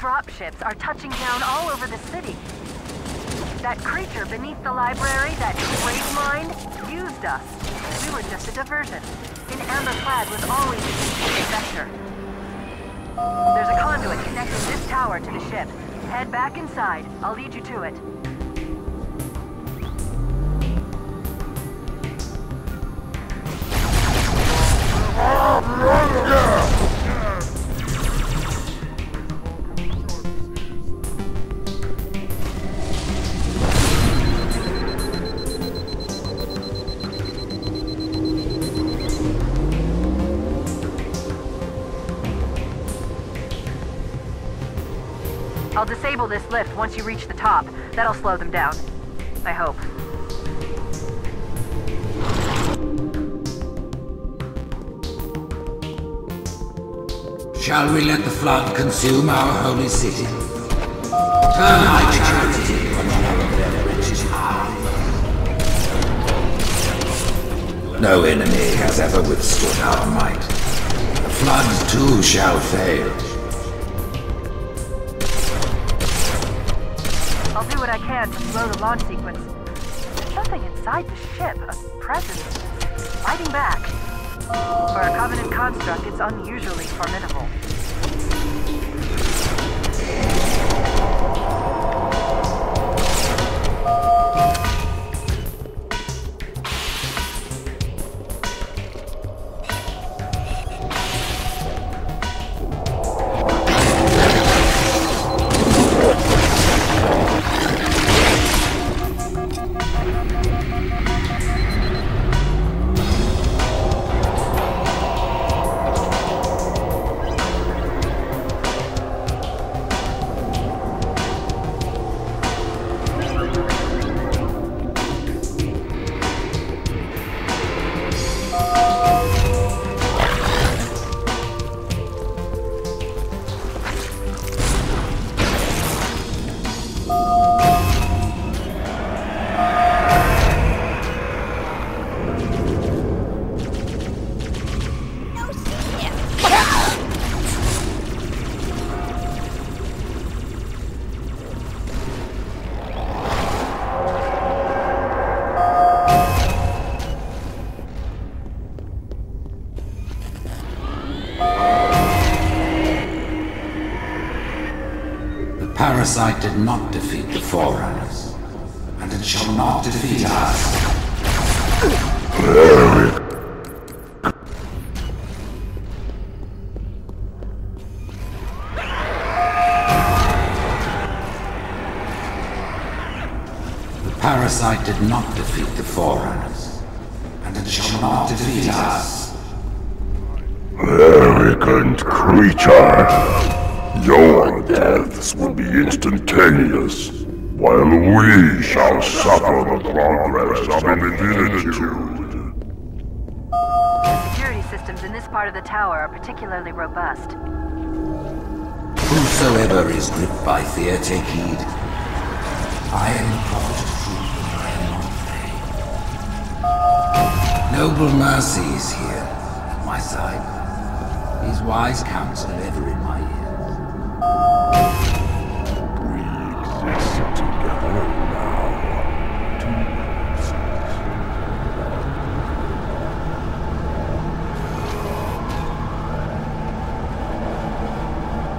dropships are touching down all over the city. That creature beneath the library, that Gravemind, used us. We were just a diversion. In amber clad was always a sector. There's a conduit connecting this tower to the ship. Head back inside. I'll lead you to it. I'll disable this lift once you reach the top. That'll slow them down. I hope. Shall we let the flood consume our holy city? Turn our charity of their riches. No enemy has ever withstood our might. The flood too shall fail. I'll do what I can to slow the launch sequence. There's something inside the ship, a presence, fighting back. For a Covenant construct, it's unusually formidable. Parasite did not defeat the Forerunners, and it shall not defeat us. The parasite did not defeat the Forerunners, and it shall not defeat us. Arrogant creature! Your deaths will be instantaneous, while we shall suffer the progress of infinitude. The security systems in this part of the tower are particularly robust. Whosoever is gripped by fear, take heed. I am the prophet of truth, and I am not afraid. Noble mercy is here, at my side. His wise counsel ever in my ears.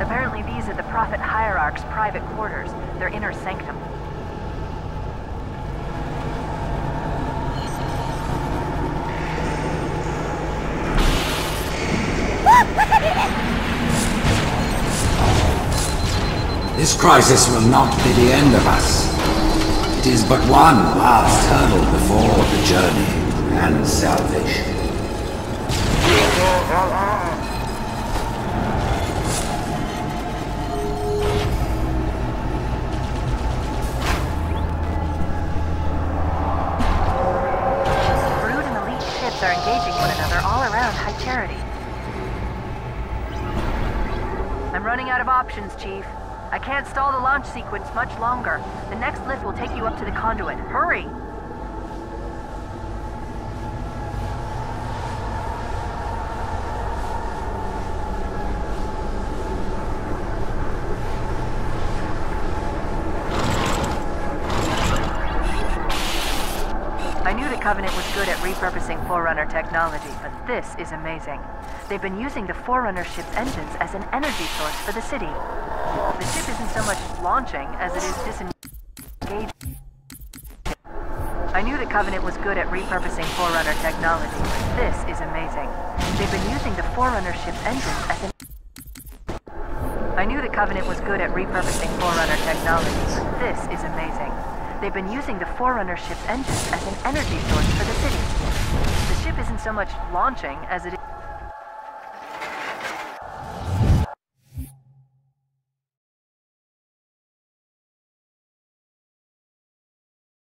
Apparently these are the Prophet Hierarch's private quarters, their inner sanctum. This crisis will not be the end of us. It is but one last hurdle before the journey and salvation. Chief. I can't stall the launch sequence much longer. The next lift will take you up to the conduit. Hurry! I knew the Covenant was good at repurposing Forerunner technology, but this is amazing. They've been using the Forerunner ship's engines as an energy source for the city. The ship isn't so much launching as it is disengaging. I knew the Covenant was good at repurposing Forerunner technology, this is amazing. They've been using the Forerunner ship's engines as an... I knew the Covenant was good at repurposing Forerunner technology, this is amazing. They've been using the Forerunner ship's engines as an energy source for the city. The ship isn't so much launching as it is...